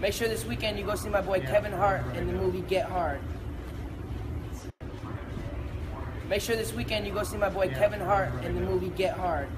Make sure this weekend you go see my boy Kevin Hart in the movie Get Hard. Make sure this weekend you go see my boy Kevin Hart in the movie Get Hard.